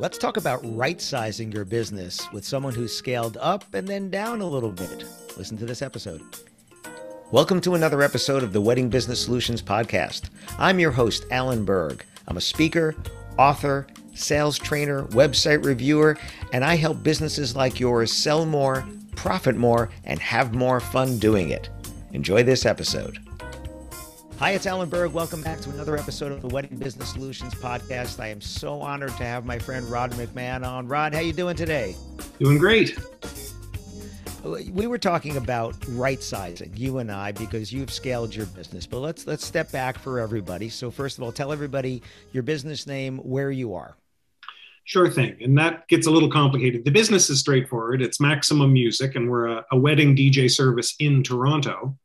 Let's talk about right sizing your business with someone who's scaled up and then down a little bit. Listen to this episode. Welcome to another episode of the Wedding Business Solutions Podcast. I'm your host, Alan Berg. I'm a speaker, author, sales trainer, website reviewer, and I help businesses like yours sell more, profit more, and have more fun doing it. Enjoy this episode. Hi, it's Alan Berg. Welcome back to another episode of the Wedding Business Solutions podcast. I am so honored to have my friend Rod McMahon on. Rod, how you doing today? Doing great. We were talking about right sizing, you and I, because you've scaled your business. But let's let's step back for everybody. So first of all, tell everybody your business name, where you are. Sure thing. And that gets a little complicated. The business is straightforward. It's Maximum Music, and we're a, a wedding DJ service in Toronto.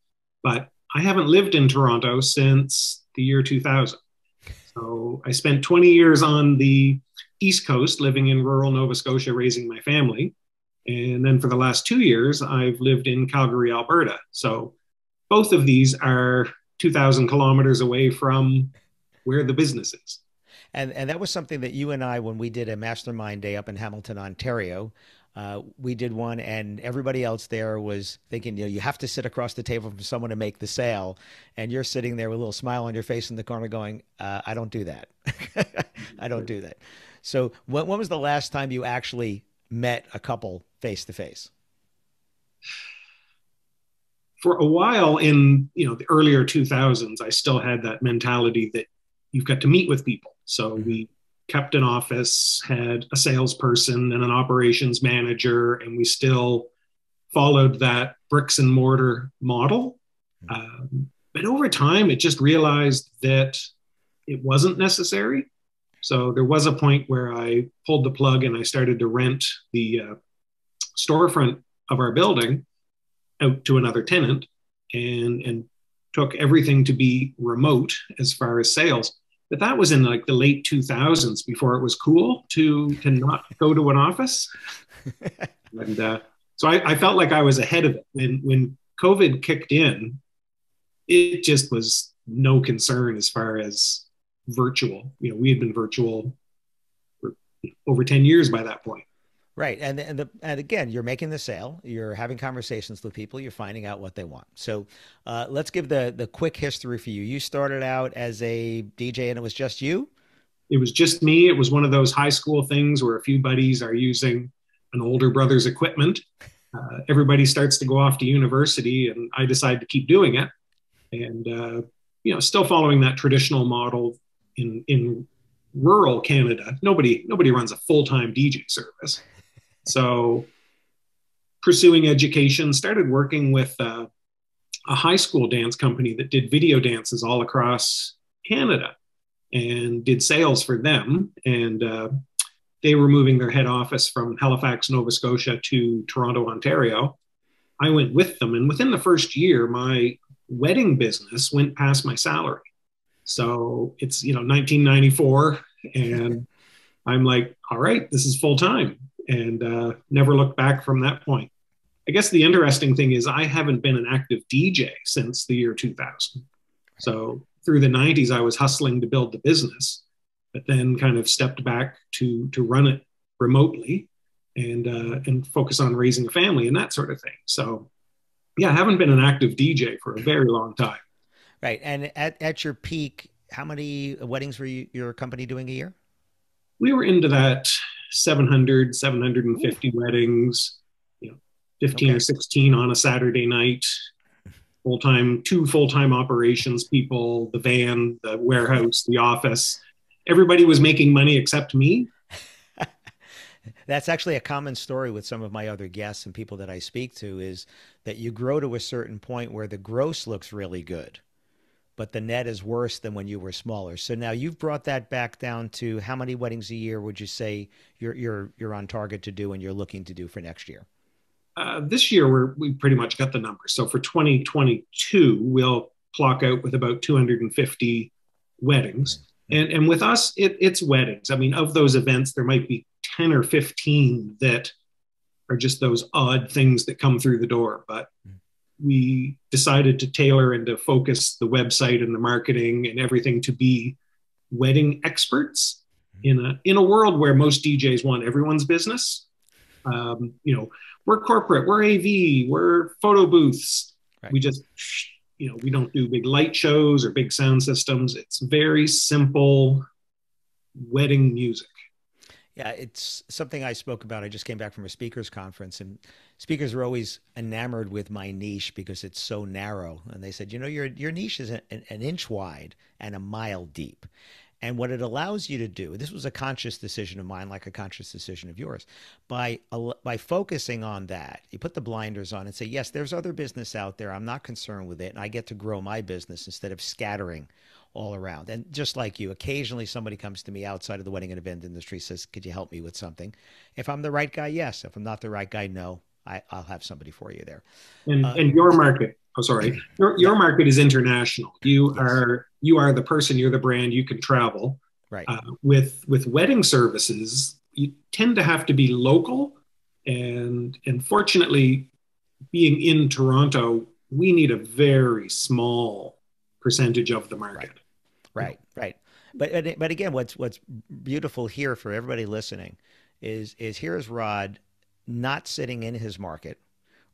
But I haven't lived in Toronto since the year 2000. So I spent 20 years on the East Coast living in rural Nova Scotia, raising my family. And then for the last two years, I've lived in Calgary, Alberta. So both of these are 2,000 kilometers away from where the business is. And, and that was something that you and I, when we did a mastermind day up in Hamilton, Ontario, uh, we did one, and everybody else there was thinking, you know, you have to sit across the table from someone to make the sale, and you're sitting there with a little smile on your face in the corner, going, uh, "I don't do that. I don't do that." So, when, when was the last time you actually met a couple face to face? For a while in you know the earlier 2000s, I still had that mentality that you've got to meet with people. So mm-hmm. we kept an office, had a salesperson and an operations manager, and we still followed that bricks and mortar model. Um, but over time, it just realized that it wasn't necessary. So there was a point where I pulled the plug and I started to rent the uh, storefront of our building out to another tenant and, and took everything to be remote as far as sales but that was in like the late 2000s before it was cool to to not go to an office. And uh, so I, I, felt like i was ahead of it. When when covid kicked in it just was no concern as far as virtual. You know we had been virtual for over 10 years by that point Right, and and the, and again, you're making the sale. You're having conversations with people. You're finding out what they want. So, uh, let's give the the quick history for you. You started out as a DJ, and it was just you. It was just me. It was one of those high school things where a few buddies are using an older brother's equipment. Uh, everybody starts to go off to university, and I decide to keep doing it. And uh, you know, still following that traditional model in in rural Canada. Nobody nobody runs a full time DJ service. So, pursuing education, started working with uh, a high school dance company that did video dances all across Canada and did sales for them. And uh, they were moving their head office from Halifax, Nova Scotia to Toronto, Ontario. I went with them. And within the first year, my wedding business went past my salary. So it's, you know, 1994. And I'm like, all right, this is full time and uh, never looked back from that point. I guess the interesting thing is I haven't been an active DJ since the year 2000. So through the 90s, I was hustling to build the business, but then kind of stepped back to to run it remotely and uh, and focus on raising a family and that sort of thing. So yeah, I haven't been an active DJ for a very long time. Right, and at at your peak, how many weddings were you, your company doing a year? We were into that 700, 750 Ooh. weddings, you know, 15 okay. or 16 on a Saturday night, full time, two full time operations people, the van, the warehouse, the office. Everybody was making money except me. That's actually a common story with some of my other guests and people that I speak to is that you grow to a certain point where the gross looks really good but the net is worse than when you were smaller. So now you've brought that back down to how many weddings a year would you say you're you're you're on target to do and you're looking to do for next year? Uh, this year we're we pretty much got the numbers. So for 2022, we'll clock out with about 250 weddings. Mm-hmm. And and with us, it, it's weddings. I mean, of those events, there might be 10 or 15 that are just those odd things that come through the door. But mm-hmm we decided to tailor and to focus the website and the marketing and everything to be wedding experts in a in a world where most DJs want everyone's business. Um, you know, we're corporate, we're AV, we're photo booths. Right. We just you know we don't do big light shows or big sound systems. It's very simple wedding music. Yeah, it's something I spoke about. I just came back from a speakers conference, and speakers are always enamored with my niche because it's so narrow. And they said, you know, your your niche is an, an inch wide and a mile deep. And what it allows you to do, this was a conscious decision of mine, like a conscious decision of yours, by by focusing on that, you put the blinders on and say, yes, there's other business out there. I'm not concerned with it, and I get to grow my business instead of scattering all around. And just like you, occasionally somebody comes to me outside of the wedding and event industry says, "Could you help me with something?" If I'm the right guy, yes. If I'm not the right guy, no. I, will have somebody for you there. And, uh, and your market, oh sorry, your, your yeah. market is international. You yes. are you are the person. You're the brand. You can travel. Right. Uh, with with wedding services, you tend to have to be local, and and fortunately, being in Toronto, we need a very small percentage of the market. Right. Right, right. But but again, what's what's beautiful here for everybody listening is is here is Rod not sitting in his market,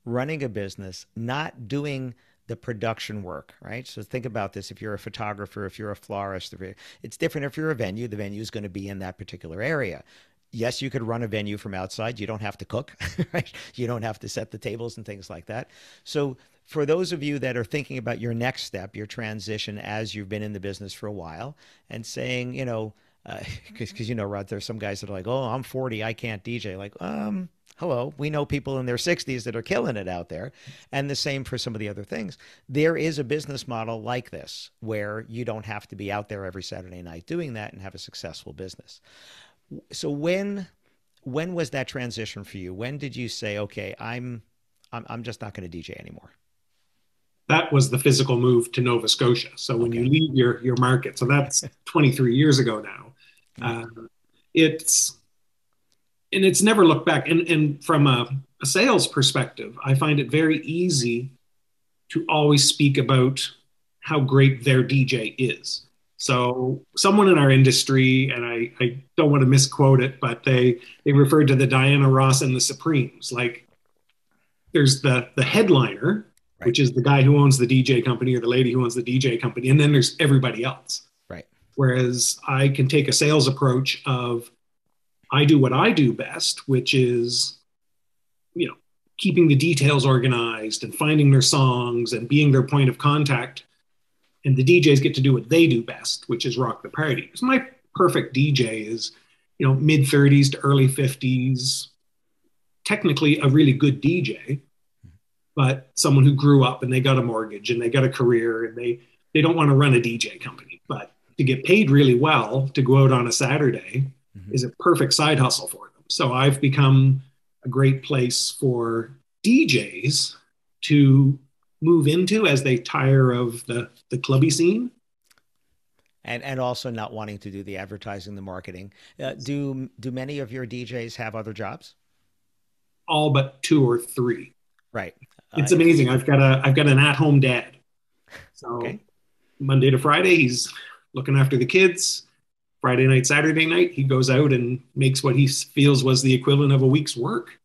running a business, not doing the production work, right? So think about this. If you're a photographer, if you're a florist, it's different if you're a venue. The venue is going to be in that particular area. Yes, you could run a venue from outside. You don't have to cook, right? You don't have to set the tables and things like that. So for those of you that are thinking about your next step, your transition as you've been in the business for a while, and saying, you know, because uh, you know, Rod, there's some guys that are like, "Oh, I'm 40, I can't DJ." Like, um, hello, we know people in their 60s that are killing it out there, and the same for some of the other things. There is a business model like this where you don't have to be out there every Saturday night doing that and have a successful business. So when when was that transition for you? When did you say, "Okay, I'm I'm, I'm just not going to DJ anymore"? That was the physical move to Nova Scotia. So when okay. you leave your your market, so that's 23 years ago now. Uh, it's and it's never looked back. And and from a, a sales perspective, I find it very easy to always speak about how great their DJ is. So someone in our industry, and I, I don't want to misquote it, but they they referred to the Diana Ross and the Supremes. Like there's the the headliner, right. which is the guy who owns the DJ company or the lady who owns the DJ company, and then there's everybody else. Right. Whereas I can take a sales approach of I do what I do best, which is, you know, keeping the details organized and finding their songs and being their point of contact. And the DJs get to do what they do best, which is rock the party. Because my perfect DJ is, you know, mid 30s to early 50s, technically a really good DJ, but someone who grew up and they got a mortgage and they got a career and they they don't want to run a DJ company, but to get paid really well to go out on a Saturday mm-hmm. is a perfect side hustle for them. So I've become a great place for DJs to move into as they tire of the the clubby scene. And and also not wanting to do the advertising the marketing. Uh, do do many of your djs have other jobs? All but two or three. Right it's uh, amazing. I've got a I've got an at home dad. So okay. Monday to Friday, he's looking after the kids. Friday night, Saturday night, he goes out and makes what he feels was the equivalent of a week's work.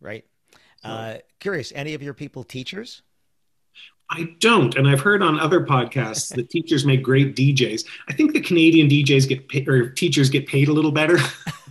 Right. So, uh, curious, any of your people teachers? I don't, and I've heard on other podcasts that teachers make great DJs. I think the Canadian DJs get paid, or teachers get paid a little better.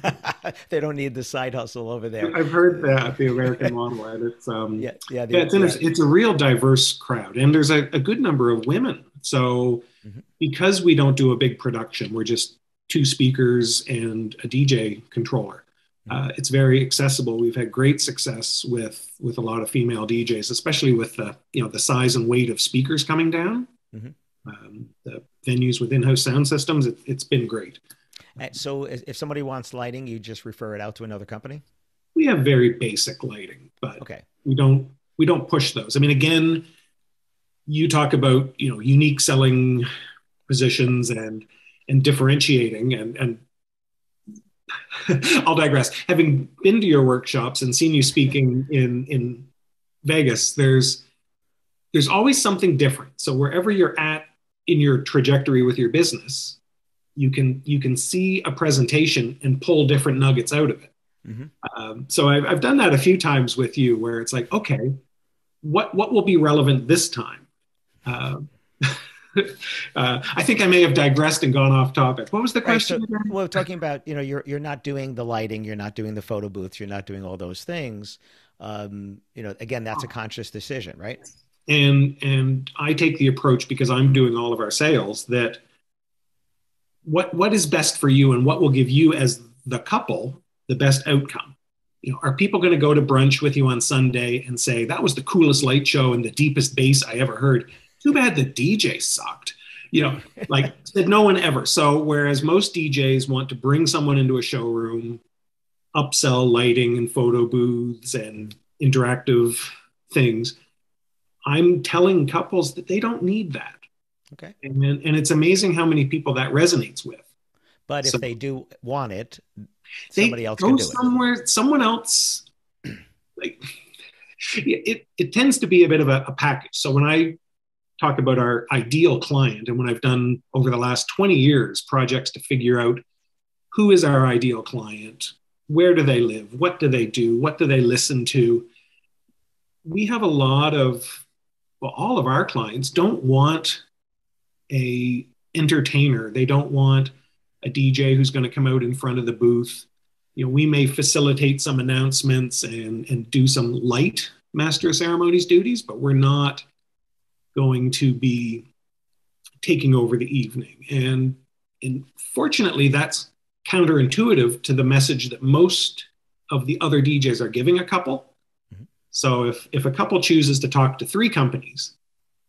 they don't need the side hustle over there. I've heard that the American model, and it's um, yeah, yeah, yeah it's yeah. it's a real diverse crowd, and there's a, a good number of women. So mm-hmm. because we don't do a big production, we're just two speakers and a DJ controller. Uh, it's very accessible. We've had great success with with a lot of female DJs, especially with the you know the size and weight of speakers coming down. Mm-hmm. Um, the venues with in-house sound systems, it, it's been great. So if somebody wants lighting, you just refer it out to another company. We have very basic lighting, but okay, we don't we don't push those. I mean, again, you talk about you know unique selling positions and and differentiating and and I'll digress. Having been to your workshops and seen you speaking in in Vegas, there's there's always something different. So wherever you're at in your trajectory with your business, you can you can see a presentation and pull different nuggets out of it. Mm-hmm. Um, so I've, I've done that a few times with you, where it's like, okay, what what will be relevant this time? Uh, uh, I think I may have digressed and gone off topic. What was the question? Right, so, well, talking about you know you're you're not doing the lighting, you're not doing the photo booths, you're not doing all those things. Um, you know, again, that's a conscious decision, right? And and I take the approach because I'm doing all of our sales that what what is best for you and what will give you as the couple the best outcome. You know, are people going to go to brunch with you on Sunday and say that was the coolest light show and the deepest bass I ever heard? Too bad the DJ sucked. You know, like said no one ever. So whereas most DJs want to bring someone into a showroom, upsell lighting and photo booths and interactive things, I'm telling couples that they don't need that. Okay. And, and it's amazing how many people that resonates with. But if they do want it, somebody else go somewhere, it. someone else like it, it tends to be a bit of a, a package. So when I talk about our ideal client. And when I've done over the last 20 years projects to figure out who is our ideal client, where do they live, what do they do, what do they listen to, we have a lot of well all of our clients don't want a entertainer. They don't want a dj who's going to come out in front of the booth. You know we may facilitate some announcements and and do some light master ceremonies duties but we're not going to be taking over the evening. And, and fortunately, that's counterintuitive to the message that most of the other DJs are giving a couple. Mm-hmm. So if, if a couple chooses to talk to three companies,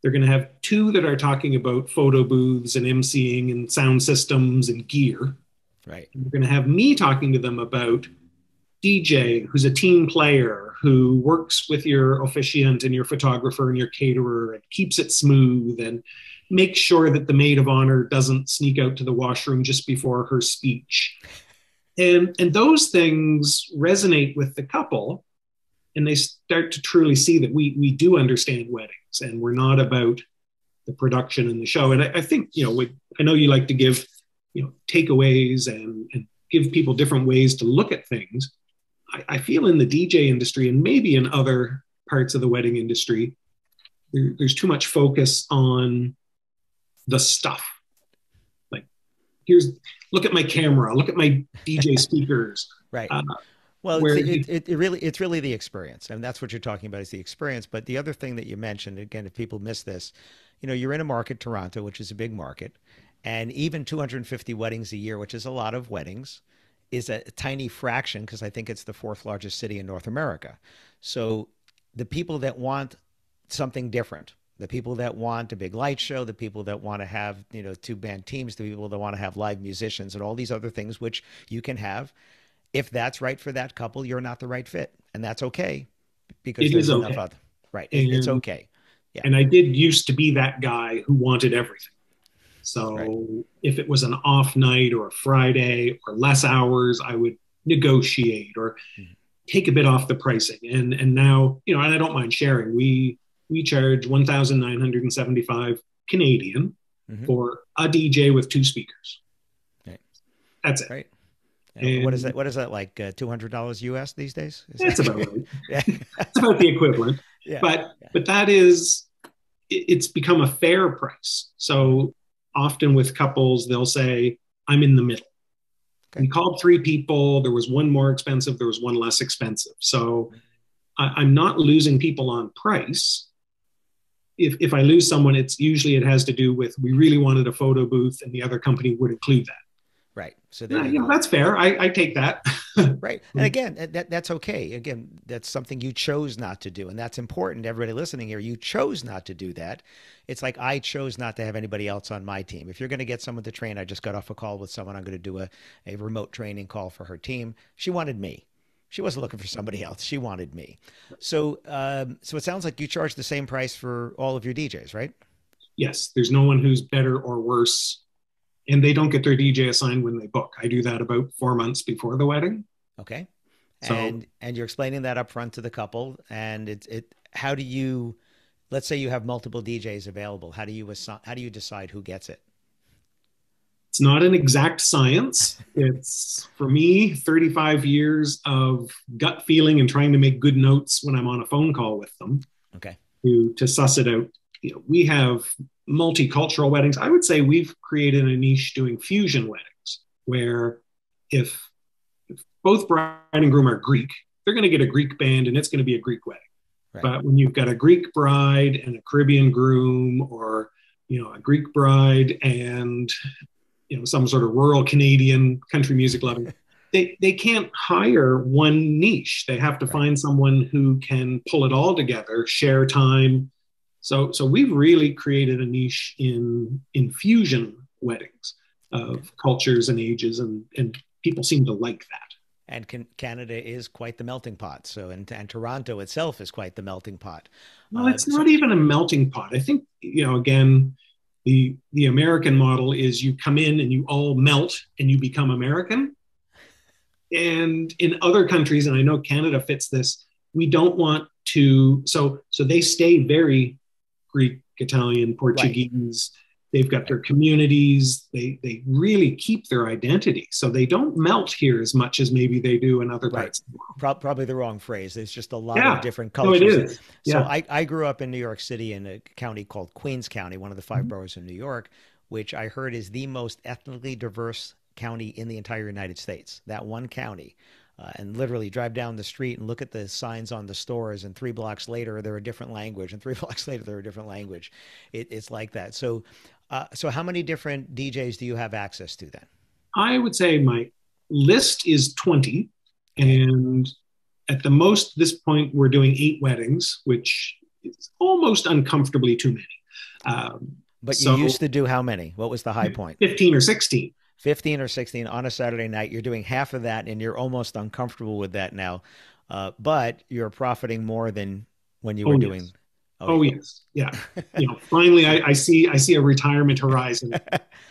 they're going to have two that are talking about photo booths and emceeing and sound systems and gear. Right. And we're going to have me talking to them about DJ who's a team player who works with your officiant and your photographer and your caterer and keeps it smooth and makes sure that the maid of honor doesn't sneak out to the washroom just before her speech. And, and those things resonate with the couple and they start to truly see that we, we do understand weddings and we're not about the production and the show. And I, I think, you know, we, I know you like to give, you know, takeaways and, and give people different ways to look at things. I, I, feel in the DJ industry and maybe in other parts of the wedding industry, there, there's too much focus on the stuff. Like, here's look at my camera, look at my DJ speakers. Right. Uh, well, it, it, it, really it's really the experience, and that's what you're talking about is the experience. But the other thing that you mentioned, again, if people miss this, you know, you're in a market, Toronto, which is a big market, and even 250 weddings a year, which is a lot of weddings is a tiny fraction because I think it's the fourth largest city in North America. So the people that want something different, the people that want a big light show, the people that want to have, you know, two band teams, the people that want to have live musicians and all these other things which you can have. If that's right for that couple, you're not the right fit. And that's okay because it there's enough okay. other right. And, it's okay. Yeah. And I did used to be that guy who wanted everything. So right. if it was an off night or a Friday or less hours, I would negotiate or mm-hmm. take a bit off the pricing. And and now, you know, and I don't mind sharing. We we charge 1,975 Canadian mm-hmm. for a DJ with two speakers. Right. That's it. Right. And what is that? What is that like? Uh, Two hundred dollars US these days? Is it's about right. yeah. it's about the equivalent. Yeah. But yeah. but that is, it's become a fair price. So often with couples, they'll say, I'm in the middle. Okay. We called three people. There was one more expensive, there was one less expensive. So I, am not losing people on price. If, if I lose someone, it's usually it has to do with we really wanted a photo booth and the other company would include that. Right. So yeah, know, that's fair. I, I take that. right. And again, that, that's okay. Again, that's something you chose not to do. And that's important everybody listening here. You chose not to do that. It's like I chose not to have anybody else on my team. If you're going to get someone to train, I just got off a call with someone. I'm going to do a, a remote training call for her team. She wanted me. She wasn't looking for somebody else. She wanted me. So, um, so it sounds like you charge the same price for all of your DJs, right? Yes. There's no one who's better or worse and they don't get their DJ assigned when they book. I do that about four months before the wedding. Okay. So, and and you're explaining that up front to the couple, and it it how do you, let's say you have multiple DJs available, how do you assign, how do you decide who gets it? it's not an exact science. It's for me 35 years of gut feeling and trying to make good notes when I'm on a phone call with them. Okay. To to suss it out. You know, we have multicultural weddings. I would say we've created a niche doing fusion weddings where if, if both bride and groom are Greek, they're going to get a Greek band and it's going to be a Greek wedding. Right. But when you've got a Greek bride and a Caribbean groom or you know a Greek bride and you know some sort of rural Canadian country music loving. they they can't hire one niche. They have to right. find someone who can pull it all together, share time. So so we've really created a niche in infusion weddings of cultures and ages, and and people seem to like that. And can, Canada is quite the melting pot. So and, and Toronto itself is quite the melting pot. Well, uh, it's not so- even a melting pot. I think you know again the, the American model is you come in and you all melt and you become American. And in other countries, and I know Canada fits this, we don't want to, so, so they stay very Greek, Italian, Portuguese. Right They've got their communities. They they really keep their identity, so they don't melt here as much as maybe they do in other parts. Right. Probably the wrong phrase. There's just a lot yeah. of different cultures. No, it is. Yeah. So I, I grew up in New York City in a county called Queens County, one of the 5 mm-hmm. boroughs in New York, which I heard is the most ethnically diverse county in the entire United States. That one county. Uh, and literally drive down the street and look at the signs on the stores and three blocks later they're a different language and three blocks later they're a different language it, it's like that so uh, so how many different DJs do you have access to then? I would say my list is 20. And at the most, this point, we're doing eight weddings, which is almost uncomfortably too many. Um, but so you used to do how many? What was the high point? 15 or 16. 15 or 16 on a Saturday night. You're doing half of that and you're almost uncomfortable with that now. Uh, but you're profiting more than when you were oh, doing Oh, oh yes, yeah. you know, finally, I, I, see I see a retirement horizon.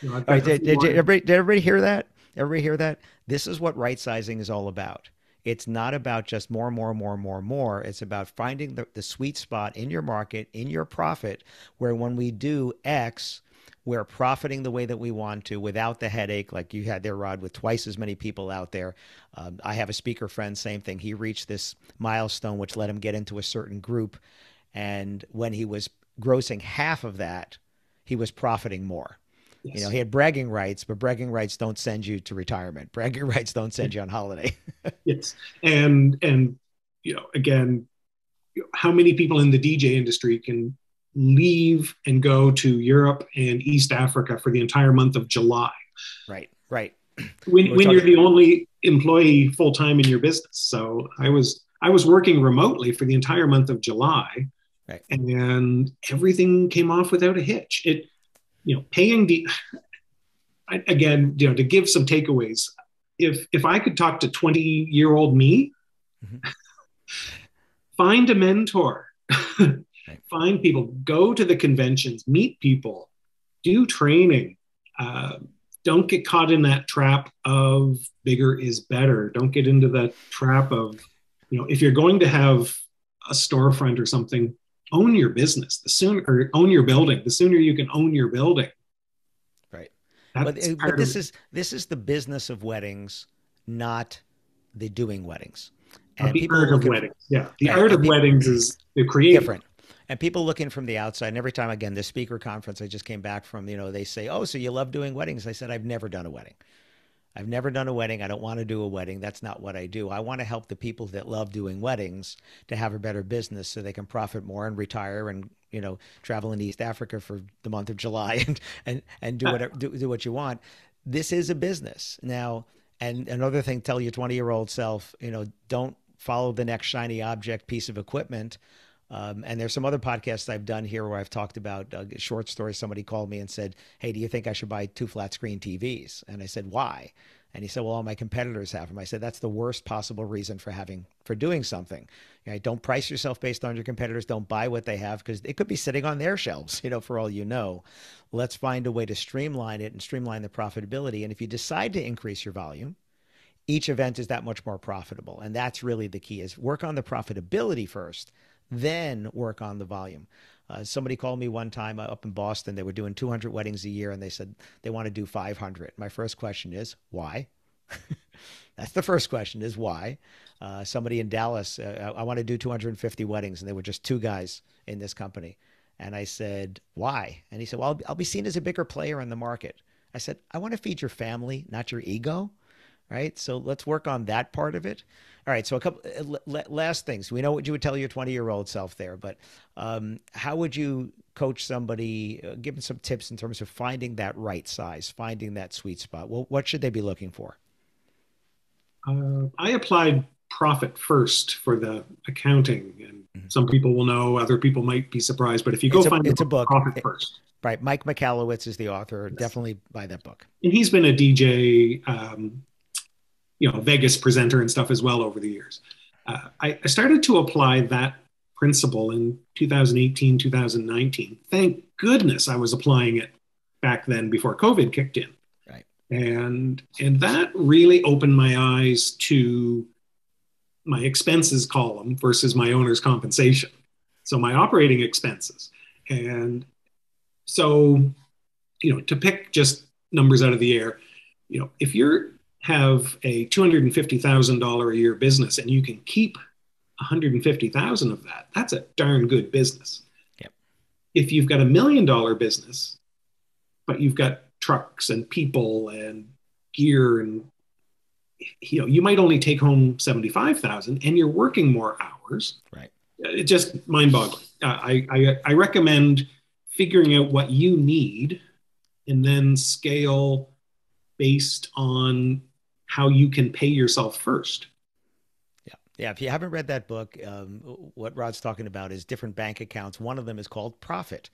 You know, right, did, did, did, everybody, did everybody hear that? Everybody hear that? This is what right sizing is all about. It's not about just more, more, more, more, more. It's about finding the, the sweet spot in your market, in your profit, where when we do X, we're profiting the way that we want to without the headache like you had there rod with twice as many people out there um, i have a speaker friend same thing he reached this milestone which let him get into a certain group and when he was grossing half of that, he was profiting more. Yes. You know, he had bragging rights, but bragging rights don't send you to retirement. Bragging rights don't send you on holiday. yes, and and you know, again, how many people in the DJ industry can leave and go to Europe and East Africa for the entire month of July? Right, right. When, when you're the only employee full time in your business. So I was I was working remotely for the entire month of July Right. And everything came off without a hitch. It, you know, paying the, again, you know, to give some takeaways, if, if I could talk to 20 year old me, mm-hmm. find a mentor, right. find people, go to the conventions, meet people, do training. Uh, don't get caught in that trap of bigger is better. Don't get into that trap of, you know, if you're going to have a storefront or something, own your business. The sooner or own your building. The sooner you can own your building. Right. But, but this is this is the business of weddings not the doing weddings. And the art of weddings. Yeah. The art of weddings is the creative different and people looking from the outside and every time again the speaker conference i just came back from you know they say oh so you love doing weddings i said i've never done a wedding I've never done a wedding. I don't want to do a wedding. That's not what I do. I want to help the people that love doing weddings to have a better business so they can profit more and retire and you know travel in East Africa for the month of July and and and do whatever do, do what you want. This is a business now. And another thing, tell your 20 year old self, you know, don't follow the next shiny object piece of equipment. Um, and there's some other podcasts I've done here where I've talked about uh, short stories. Somebody called me and said, Hey, do you think I should buy two flat screen TVs? And I said, Why? And he said, Well, all my competitors have them. I said, That's the worst possible reason for having, for doing something. Don't price yourself based on your competitors. Don't buy what they have because it could be sitting on their shelves, you know, for all you know. Let's find a way to streamline it and streamline the profitability. And if you decide to increase your volume, each event is that much more profitable. And that's really the key is work on the profitability first then work on the volume. Uh, somebody called me one time uh, up in Boston. They were doing 200 weddings a year, and they said they want to do 500. My first question is why. That's the first question: is why. Uh, somebody in Dallas, uh, I, I want to do 250 weddings, and they were just two guys in this company. And I said, why? And he said, well, I'll, I'll be seen as a bigger player in the market. I said, I want to feed your family, not your ego. Right. So let's work on that part of it. All right. So a couple uh, last things. We know what you would tell your 20 year old self there, but um, how would you coach somebody, uh, give them some tips in terms of finding that right size, finding that sweet spot? Well, what should they be looking for? Uh, I applied profit first for the accounting, and mm-hmm. some people will know, other people might be surprised. But if you go it's find a, it's book, a book, profit first. Right. Mike Michalowicz is the author. Yes. Definitely buy that book. And he's been a DJ, um, you know, Vegas presenter and stuff as well over the years. Uh, I, I started to apply that principle in 2018, 2019. Thank goodness I was applying it back then before COVID kicked in. Right. And and that really opened my eyes to my expenses column versus my owner's compensation. So my operating expenses. And so, you know, to pick just numbers out of the air, you know, if you have a $250,000 a year business and you can keep 150,000 of that, that's a darn good business. Yep. If you've got a million dollar business, but you've got trucks and people and gear and you know you might only take home 75,000 and you're working more hours. Right. It's just mind-boggling. Uh, I, I I recommend figuring out what you need and then scale based on how you can pay yourself first. Yeah. Yeah. If you haven't read that book, um, what Rod's talking about is different bank accounts. One of them is called Profit.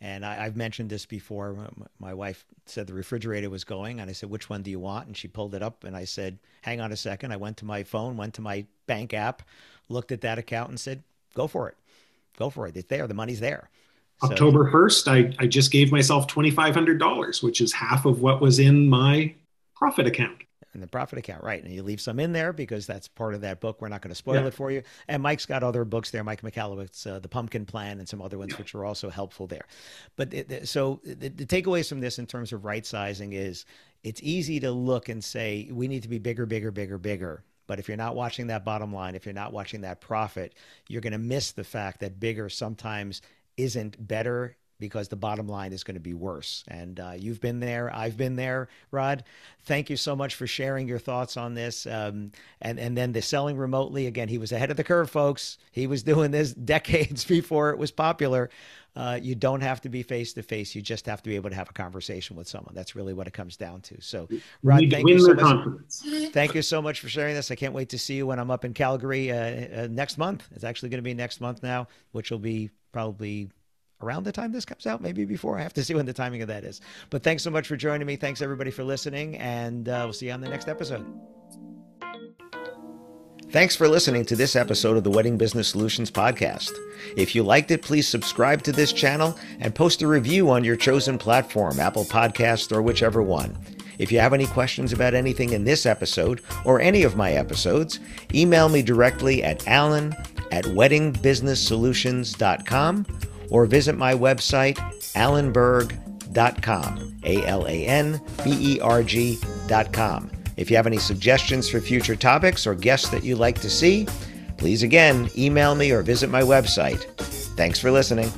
And I, have mentioned this before. My wife said the refrigerator was going, and I said, Which one do you want? And she pulled it up, and I said, Hang on a second. I went to my phone, went to my bank app, looked at that account, and said, Go for it. Go for it. It's there. The money's there. October 1st, I, I just gave myself $2,500, which is half of what was in my profit account. In the profit account, right. And you leave some in there because that's part of that book. We're not going to spoil yeah. it for you. And Mike's got other books there, Mike Michalowicz, uh, The Pumpkin Plan, and some other ones, which are also helpful there. But it, so the, the takeaways from this in terms of right sizing is it's easy to look and say, we need to be bigger, bigger, bigger, bigger. But if you're not watching that bottom line, if you're not watching that profit, you're going to miss the fact that bigger sometimes isn't better because the bottom line is going to be worse. And uh, you've been there, I've been there, Rod. Thank you so much for sharing your thoughts on this. Um, and and then the selling remotely again. He was ahead of the curve, folks. He was doing this decades before it was popular. Uh, you don't have to be face to face. You just have to be able to have a conversation with someone. That's really what it comes down to. So, Rod, thank you so much. Confidence. Thank you so much for sharing this. I can't wait to see you when I'm up in Calgary uh, uh next month. It's actually going to be next month now, which will be probably around the time this comes out, maybe before. I have to see when the timing of that is. But thanks so much for joining me. Thanks everybody for listening, and uh, we'll see you on the next episode. Thanks for listening to this episode of the Wedding Business Solutions Podcast. If you liked it, please subscribe to this channel and post a review on your chosen platform, Apple Podcast or whichever one. If you have any questions about anything in this episode or any of my episodes, email me directly at alan at weddingbusinesssolutions.com or visit my website, alanberg.com, A L A N B E R G.com. If you have any suggestions for future topics or guests that you'd like to see, please again email me or visit my website. Thanks for listening.